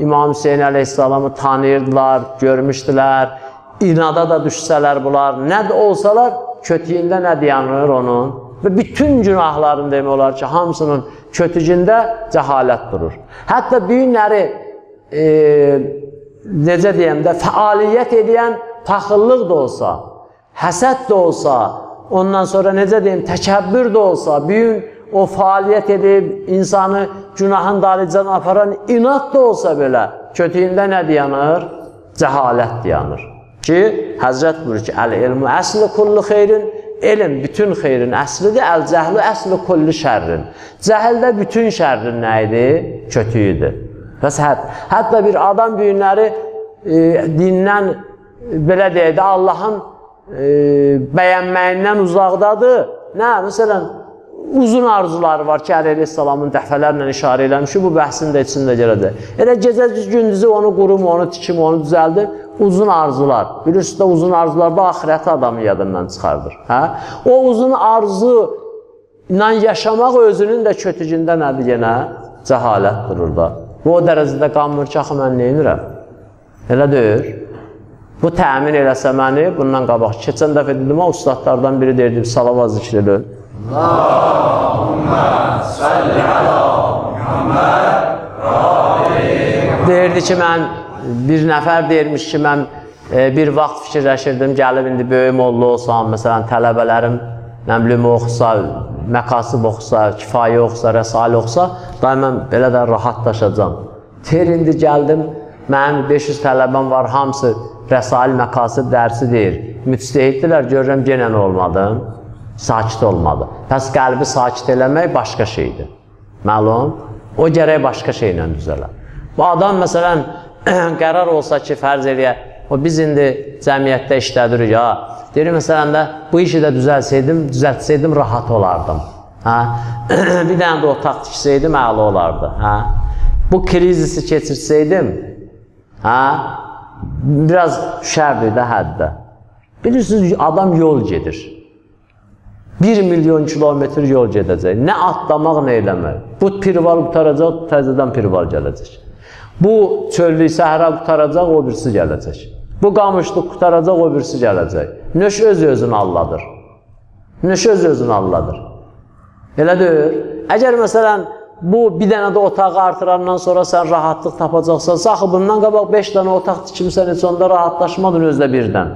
İmam Hüseyin əleyhissalamı tanıyırdılar, görmüşdülər, inada da düşsələr bunlar, nə də olsalar, kötüyündə nə deyanır onun? Və bütün günahların demək olar ki, hamısının kötücündə cəhalət durur. Hətta büyünləri, e, necə deyəm də, fəaliyyət edən paxıllıq da olsa, həsəd də olsa, ondan sonra necə deyim, təkəbbür də olsa, büyün o fəaliyyət edib, insanı günahın dalıcan aparan inat da olsa belə, kötüyündə nə deyanır? Cəhalət deyanır. Ki, Həzrət buyurur ki, əl-ilmu əsli kullu xeyrin, elm bütün xeyrin əslidir, əl-cəhlu əsli kullu şərrin. Cəhildə bütün şərrin nə idi? Kötüyüdür. Bəs hət, hətta bir adam büyünləri e, dindən belə deyək də Allahın e, bəyənməyindən uzaqdadır. Nə? Məsələn, uzun arzuları var ki, Əli Aleyhisselamın dəfələrlə işarə eləmişi, bu bəhsin də içində gələcək. Elə gecə gündüzü onu qurum, onu tikim, onu düzəldim. Uzun arzular. Bilirsiniz də uzun arzular da axirəti adamı yadından çıxardır. Hə? O uzun arzu ilə yaşamaq özünün də kötücündə nədir yenə? Cəhalət durur da. Bu o dərəcədə qanmır ki, axı mən neynirəm? Elə deyir. Bu təmin eləsə məni, bundan qabaq keçən dəfə dedim, o ustadlardan biri deyirdi, salavat zikr edin. Allahümmə səlli alə Muhammed Deyirdi ki, mən bir nəfər deyirmiş ki, mən e, bir vaxt fikirləşirdim, gəlib indi böyük mollu olsam, məsələn, tələbələrim bilim oxusa, məqasib oxusa, kifayə oxusa, rəsali oxusa, da mən belə də rahat daşacam. Ter indi gəldim, mənim 500 tələbəm var, hamısı rəsail məqasid dərsi deyir. Müctəhiddirlər, görürəm yenə nə olmadım? Sakit olmadı. Pəs qəlbi sakit eləmək başqa şeydir. Məlum? O gərək başqa şeylə düzələr. Bu adam məsələn qərar olsa ki, fərz eləyə, o biz indi cəmiyyətdə işlədirik ya. Deyir məsələn də bu işi də düzəlsəydim, düzəltsəydim rahat olardım. Hə? bir dənə də otaq tiksəydim əla olardı. Hə? Bu krizisi keçirsəydim, hə? biraz şərdir də həddə. Bilirsiniz, adam yol gedir. 1 milyon kilometr yol gedəcək. Nə atlamaq, nə eləmək. Bu pirval qutaracaq, təzədən pirval gələcək. Bu çöllük səhra qutaracaq, o birisi gələcək. Bu qamışlıq qutaracaq, o birisi gələcək. Nöş öz-özünü alladır. Nöş öz-özünü alladır. Elə deyil. Əgər məsələn, bu bir dənə də otağı artırandan sonra sən rahatlıq tapacaqsan, saxı bundan qabaq 5 dənə otaq tikimsən, heç onda rahatlaşmadın özdə birdən.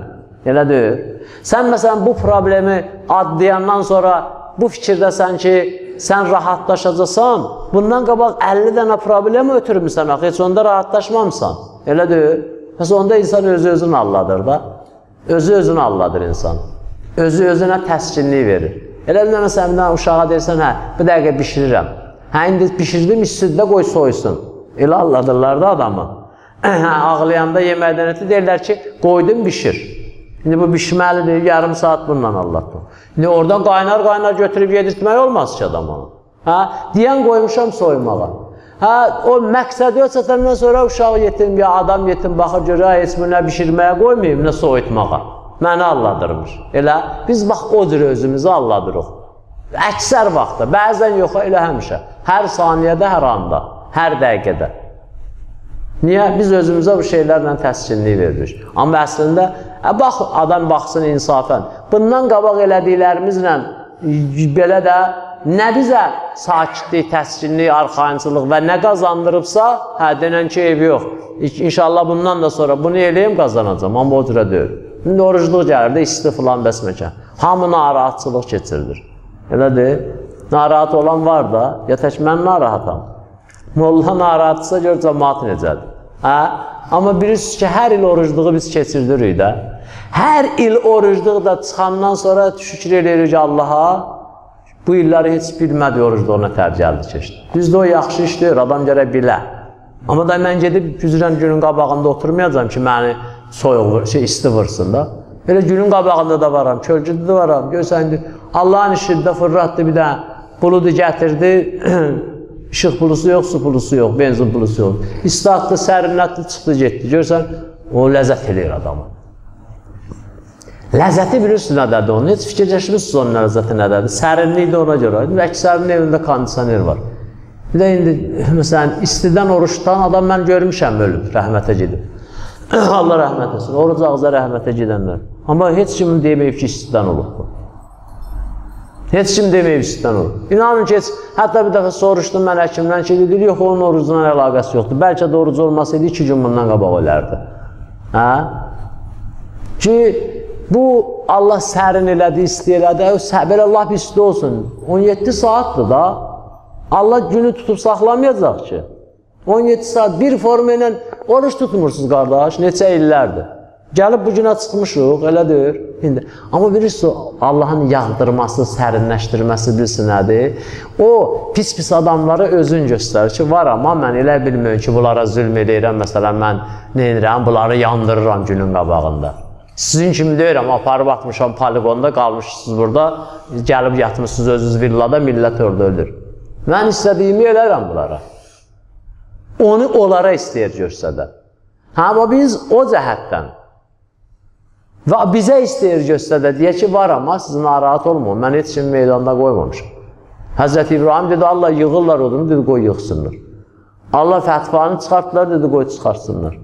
Elə deyil. Sən məsələn bu problemi adlayandan sonra bu fikirdəsən ki, sən rahatlaşacaqsan, bundan qabaq 50 dənə problem ötürmüsən axı, heç onda rahatlaşmamısan. Elə deyil. Bəs onda insan özü özünü alladır da. Özü özünü alladır insan. Özü özünə təskinlik verir. Elə sən bir uşağa deyirsən, hə, bir dəqiqə bişirirəm. Hə, indi bişirdim, istidə qoy soysun. Elə alladırlar da adamı. Hə, ağlayanda yeməkdən ötü deyirlər ki, qoydum, bişir. İndi bu bişməlidir, yarım saat bundan Allahdan. İndi orada qaynar-qaynar götürüb yedirtmək olmaz ki adam onu. Hə, deyən qoymuşam soymağa. Hə, o məqsədi o çatandan sonra uşaq yetim ya adam yetim baxır görə heç nə bişirməyə qoymayım, nə soyutmağa. Məni alladırmış. Elə biz bax o cür özümüzü alladırıq. Əksər vaxtda, bəzən yox, elə həmişə. Hər saniyədə, hər anda, hər dəqiqədə. Niyə? Biz özümüzə bu şeylərlə təskinlik veririk. Amma əslində, ə, bax, adam baxsın insafən. Bundan qabaq elədiklərimizlə belə də nə bizə sakitlik, təskinlik, arxayınçılıq və nə qazandırıbsa, hə, denən ki, ev yox. İnşallah bundan da sonra bunu eləyim, qazanacam. Amma o cürə deyil. İndi orucluq gəlir də, isti filan bəsməkən. Hamı narahatçılıq keçirilir. Elədir? Narahat olan var da, ya tək mən narahatam. Molla narahatsa gör cəmaat necədir. Hə? Amma bilirsiniz ki, hər il orucluğu biz keçirdirik də. Hər il orucluq da çıxandan sonra şükür edirik Allaha bu illəri heç bilmədi orucluğuna tər gəldi keçdi. Bizdə o yaxşı işdir, adam gərək bilə. Amma da mən gedib güzrən günün qabağında oturmayacam ki, məni soyuq, şey, isti vırsın da. Elə günün qabağında da varam, kölgüdə də varam. Görsən, Allahın işində fırlatdı bir dənə, buludu gətirdi, işıq pulusu yox, su pulusu yox, benzin pulusu yox. İstatdı, sərinlətdi, çıxdı, getdi. Görsən, o ləzzət eləyir adamı. Ləzzəti bilirsiniz nədədir onun? Heç fikirləşmişsiniz onun ləzzəti nədədir? Sərinlik də ona görə. Əksərinin evində kondisioner var. Bir də indi, məsələn, istidən oruç tutan adam mən görmüşəm ölüb, rəhmətə gedib. Allah rəhmət etsin. Oruc ağza rəhmətə gedənlər. Amma heç kimin deməyib ki, istidən olub bu. Heç kim deməyib istidən olub. İnanın ki, heç, hətta bir dəfə soruşdum mən həkimdən ki, dedi, yox, onun orucundan əlaqəsi yoxdur. Bəlkə də oruc olmasaydı, iki gün bundan qabaq ölərdi. Hə? Ki, bu Allah sərin elədi, isti elədi, belə lap isti olsun. 17 saatdır da. Allah günü tutub saxlamayacaq ki. 17 saat bir forma ilə oruç tutmursunuz qardaş, neçə illərdir. Gəlib bu günə çıxmışıq, elədir. İndi amma bilirsiniz Allahın yağdırması, sərinləşdirməsi bilsin nədir? O pis-pis adamlara özün göstərir ki, var amma mən elə bilmirəm ki, bunlara zülm edirəm, məsələn mən nə edirəm, bunları yandırıram günün qabağında. Sizin kimi deyirəm, aparıb atmışam poligonda, qalmışsınız burada, gəlib yatmışsınız özünüz villada, millət orada ölür. Mən istədiyimi elərəm bunlara. Onu onlara istəyir göstədə. Hə, amma biz o cəhətdən və bizə istəyir göstədə deyə ki, var amma siz narahat olmayın, mən heç kimi meydanda qoymamışam. Həzrəti İbrahim dedi, Allah yığırlar odunu, dedi, qoy yığsınlar. Allah fətvanı çıxartdılar, dedi, qoy çıxartsınlar.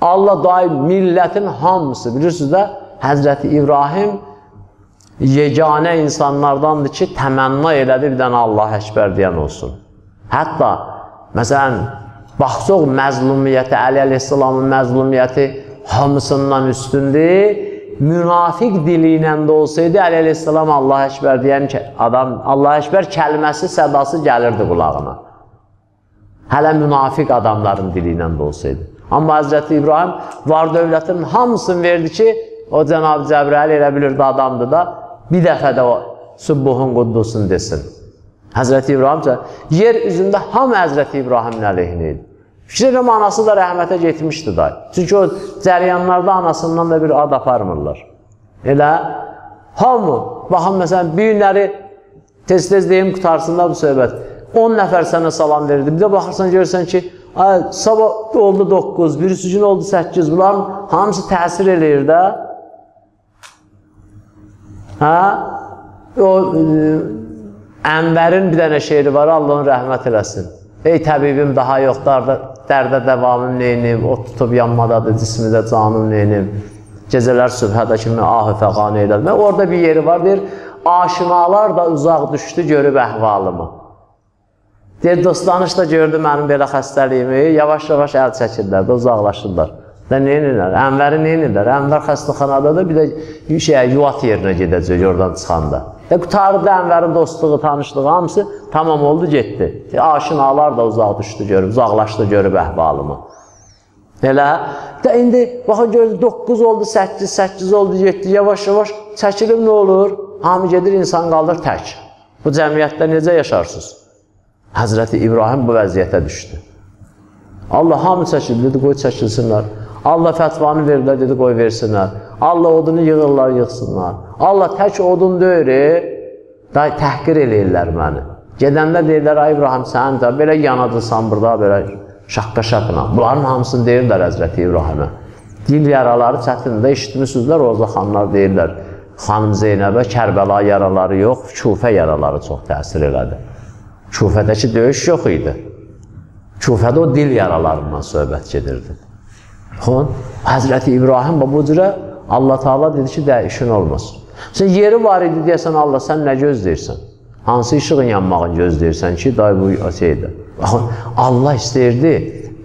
Allah daim millətin hamısı, bilirsiniz də, Həzrəti İbrahim yeganə insanlardandır ki, təmənna elədi bir dənə Allah Əkbər deyən olsun. Hətta, məsələn, baxsaq məzlumiyyəti, Əli Aleyhisselamın məzlumiyyəti hamısından üstündür. Münafiq dili ilə də olsaydı, Əli Aleyhisselam Allah Əkbər deyən adam, Allah Əkbər kəlməsi, sədası gəlirdi qulağına. Hələ münafiq adamların dili ilə də olsaydı. Amma Həzrəti İbrahim var dövlətin hamısını verdi ki, o Cənab-ı Cəbrəl elə bilirdi adamdır da, bir dəfə də o Subbuhun quddusun desin. Həzrəti İbrahim yer üzündə hamı Həzrəti İbrahimin əleyhinə idi. Fikirəm anası da rəhmətə getmişdi da. Çünki o cəryanlarda anasından da bir ad aparmırlar. Elə hamı, baxın məsələn, bir günləri tez-tez deyim qutarsında bu söhbət. 10 nəfər sənə salam verirdi. Bir də baxırsan, görürsən ki, Sabah oldu 9, birisi gün oldu 8. Bunların hamısı təsir eləyir də. Hə? O e, Ənvərin bir dənə şeiri var, Allahın rəhmət eləsin. Ey təbibim daha yox, dərdə, dərdə davamım neynim, o tutub yanmadadır, cismidə canım neynim. Gecələr sübhədə kimi ahı fəqan eylədim. Orada bir yeri var, deyir, aşinalar da uzaq düşdü, görüb əhvalımı. Deyir, dostlanış da gördü mənim belə xəstəliyimi, yavaş-yavaş əl çəkirlər uzaqlaşırlar. Və neynirlər? Ənvəri neynirlər? Ənvər xəstəxanadadır, bir də şey, yuvat yerinə gedəcək oradan çıxanda. Və qutardı Ənvərin dostluğu, tanışlığı hamısı tamam oldu, getdi. Aşinalar da uzaq düşdü görüb, uzaqlaşdı görüb əhvalımı. Elə. də indi baxın gördü 9 oldu, 8, 8 oldu, 7, yavaş-yavaş çəkilib nə olur? Hamı gedir, insan qalır tək. Bu cəmiyyətdə necə yaşarsınız? Həzrəti İbrahim bu vəziyyətə düşdü. Allah hamı çəkildi, qoy çəkilsinlər. Allah fətvanı verirlər, dedi, qoy versinlər. Allah odunu yığırlar, yığsınlar. Allah tək odun deyir, day təhqir eləyirlər məni. Gedəndə deyirlər, ay İbrahim, sən də belə yanacısan burada, belə şaqqa-şaqla. Bunların hamısını deyirlər Həzrəti İbrahimə. Dil yaraları çətində eşitmişsizlər, Roza xanlar deyirlər. Xanım Zeynəbə Kərbəla yaraları yox, Kufə yaraları çox təsir elədi. Kufədəki döyüş yox idi. Kufədə o dil yaralarından söhbət gedirdi. Xon, Həzrəti İbrahim bu cürə Allah Taala dedi ki, dəyişin olmasın. Sən yeri var idi deyəsən Allah, sən nə gözləyirsən? Hansı işığın yanmağını gözləyirsən ki, day bu şeydir. Baxın, Allah istəyirdi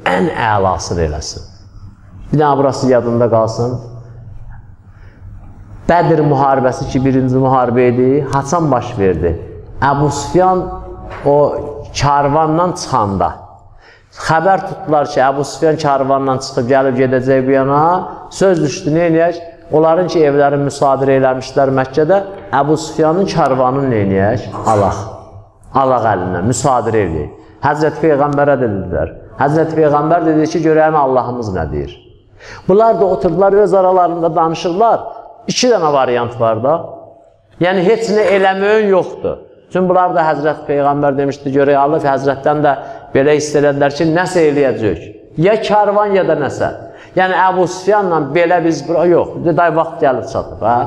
ən əlasını eləsin. Bir dənə burası yadında qalsın. Bədir müharibəsi ki, birinci müharibə idi, haçan baş verdi? Əbu Sufyan o karvandan çıxanda xəbər tutdular ki, Əbu Sufyan karvandan çıxıb gəlib gedəcək bu yana, söz düşdü, nə eləyək? Onların ki, evləri müsadirə eləmişlər Məkkədə, Əbu Sufyanın karvanını nə eləyək? Alaq. Alaq əlindən, müsadirə eləyək. Həzrət Peyğəmbərə dedilər. Həzrət Peyğəmbər dedi ki, görəyən Allahımız nə deyir? Bunlar da oturdular, öz aralarında danışırlar. İki dənə variant var da. Yəni, heç nə eləməyən yoxdur. Çünki bunlar da Həzrət Peyğəmbər demişdi, görək Allah Həzrətdən də belə istədilər ki, nəsə eləyəcək. Ya karvan, ya da nəsə. Yəni, Əbu Sufyanla belə biz bura yox. Day vaxt gəlib çatıb, hə?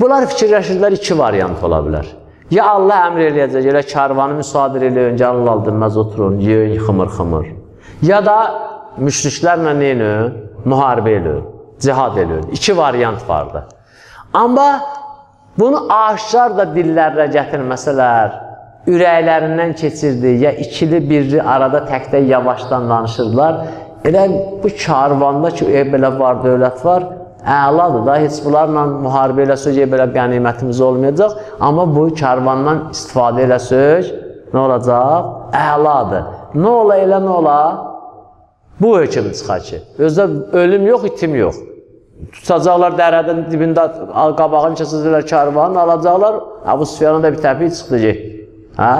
Bunlar fikirləşirlər, iki variant ola bilər. Ya Allah əmr eləyəcək, elə karvanı müsadir eləyin, gəlin aldınmaz oturun, yiyin, xımır-xımır. Ya da müşriklərlə neyin? Müharibə eləyin, cihad eləyin. İki variant vardı. Amma bunu aşkar da dillərlə gətirməsələr, ürəklərindən keçirdi, ya ikili birli arada təkdə yavaşdan danışırdılar. Elə bu karvanda ki, e, belə var, dövlət var, əladır da, heç bunlarla müharibə eləsək, belə qənimətimiz olmayacaq. Amma bu karvandan istifadə eləsək, nə olacaq? Əladır. Nə ola, elə nə ola? Bu hökm çıxar ki, özdə ölüm yox, itim yox. Tutacaqlar dərədən dibində qabağını keçəcəklər karvanı, alacaqlar, Əbu Süfyanın da bir təpi çıxdacaq. Hə?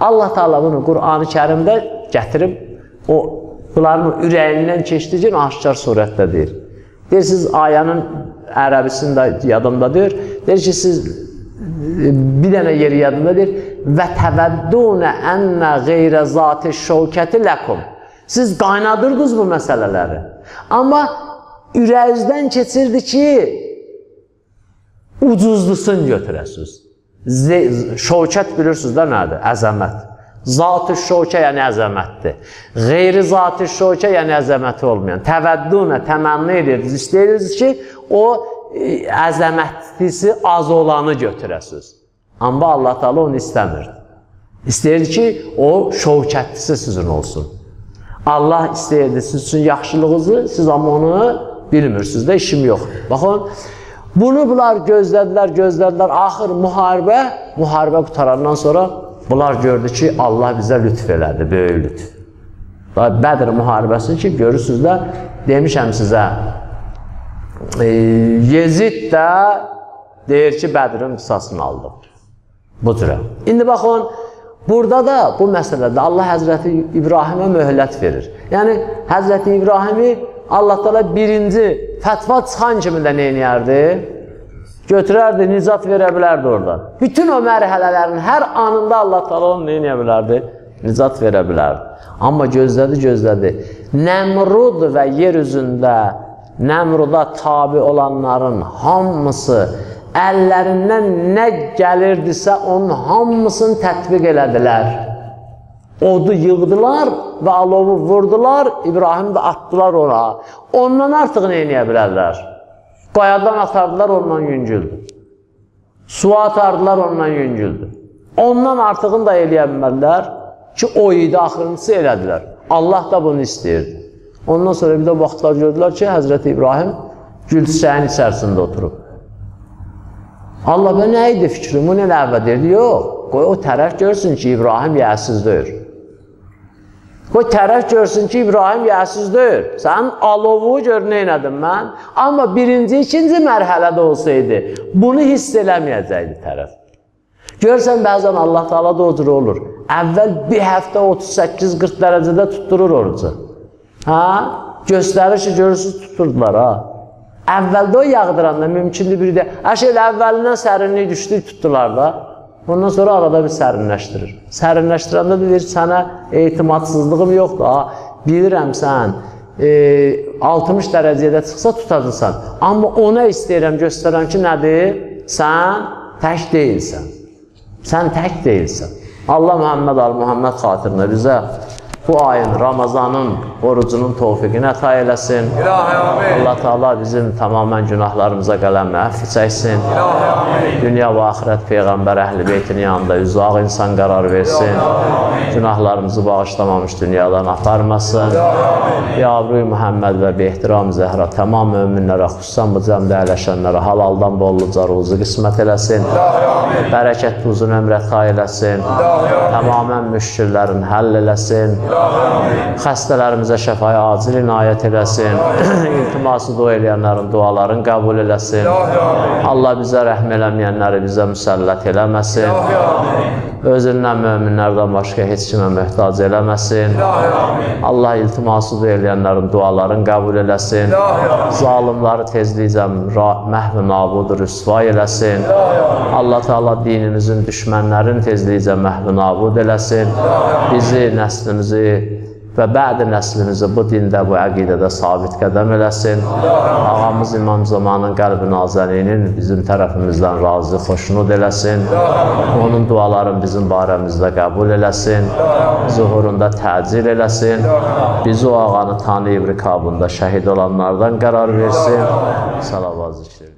Allah Taala bunu Qur'an-ı Kərimdə gətirib o bunların ürəyindən keçdiyi aşkar surətdə deyir. Deyir, siz ayənin ərəbisində yadımda deyir. Ki, siz bir dənə yeri yadımda deyir. Və təvəddunə ənnə qeyrə zati şəvkəti ləkum. Siz qaynadırdınız bu məsələləri. Amma ürəyinizdən keçirdi ki, ucuzlusunu götürəsiniz. Şəvkət bilirsiniz də nədir? Əzəmət. Zat-ı şökə yəni əzəmətdir. Qeyri zat-ı şökə yəni əzəməti olmayan. Təvəddünə təmənni edirdiniz, istəyirsiniz ki, o e, əzəmətlisi az olanı götürəsiniz. Amma Allah Taala onu istəmirdi. İstəyirdi ki, o şövkətlisi sizin olsun. Allah istəyirdi sizin üçün yaxşılığınızı, siz amma onu bilmirsiniz də, işim yox. Baxın, bunu bunlar gözlədilər, gözlədilər. Axır müharibə, müharibə qutarandan sonra Bunlar gördü ki, Allah bizə lütf elədi, böyük lütf. Bədr müharibəsi ki, görürsünüz də, demişəm sizə, e, Yezid də deyir ki, Bədrin qısasını aldı. Bu cürə. İndi baxın, burada da bu məsələdə Allah Həzrəti İbrahimə möhlət verir. Yəni, Həzrəti İbrahimi Allah da birinci fətva çıxan kimi də neyniyərdi? götürərdi, nicat verə bilərdi orada. Bütün o mərhələlərin hər anında Allah Taala onu eləyə bilərdi? nicat verə bilərdi. Amma gözlədi, gözlədi. Nəmrud və yer üzündə Nəmruda tabi olanların hamısı əllərindən nə gəlirdisə onun hamısını tətbiq elədilər. Odu yığdılar və alovu vurdular, İbrahim də atdılar ona. Ondan artıq nə edə bilərlər? Qayadan atardılar, ondan yüngüldür. Suya atardılar, ondan yüngüldür. Ondan artığını da eləyə bilmədilər ki, o idi, axırıncısı elədilər. Allah da bunu istəyirdi. Ondan sonra bir də vaxtlar gördülər ki, Həzrəti İbrahim gül çiçəyin içərisində oturub. Allah belə nə idi fikrim? Bu nə ləvə deyirdi? Yox, qoy o tərəf görsün ki, İbrahim yəsiz deyir. Qoy tərəf görsün ki, İbrahim yəsiz deyir. Sənin alovu gör nə elədim mən. Amma birinci, ikinci mərhələdə olsaydı, bunu hiss eləməyəcəkdi tərəf. Görsən, bəzən Allah Taala da o cür olur. Əvvəl bir həftə 38-40 dərəcədə tutturur orucu. Hə? Göstərir ki, görürsünüz, tuturdular ha. Əvvəldə o yağdıranda mümkündür bir də. Şey əvvəlindən sərinlik düşdü, tutdular da. Ondan sonra arada bir sərinləşdirir. Sərinləşdirəndə də deyir, sənə etimadsızlığım yoxdur. Ha, bilirəm sən e, 60 dərəcədə çıxsa tutacaqsan. Amma ona istəyirəm, göstərəm ki, nədir? Sən tək deyilsən. Sən tək deyilsən. Allah Muhammed al-Muhammed xatirinə bizə bu ayın, Ramazanın orucunun tövfiqini əta eləsin. Allah Teala bizim tamamən günahlarımıza qələm əfv çəksin. Dünya və axirət Peyğəmbər əhl-i beytinin yanında üzaq insan qərar versin. Günahlarımızı bağışlamamış dünyadan aparmasın. Ya Abruy Muhammed və Behtiram Zəhra tamam möminlərə, xüsusən bu cəmdə əyləşənlərə halaldan bolluca ruzu qismət eləsin. Bərəkətli uzun ömrət xay eləsin. Tamamən müşkillərin həll eləsin. Xəstələrimizə şəfaya acil inayət eləsin. İltiması dua eləyənlərin dualarını qəbul eləsin. Allah bizə rəhm eləməyənləri bizə müsəllət eləməsin. Özündən möminlərdən başqa heç kimə möhtac eləməsin. Allah iltiması eləyənlərin dualarını qəbul eləsin. Zalimləri tezliklə məhv nabud rüsva eləsin. Allah Teala dinimizin düşmənlərini tezliklə məhv nabud eləsin. Bizi, nəslimizi və bədi nəslimizi bu dində, bu əqidədə sabit qədəm eləsin. Ağamız İmam Zamanın qəlbi nazərinin bizim tərəfimizdən razı, xoşnud eləsin. Onun dualarını bizim barəmizdə qəbul eləsin. Zuhurunda təcil eləsin. Bizi o ağanı tanıyıb rikabında şəhid olanlardan qərar versin. Salavat zikr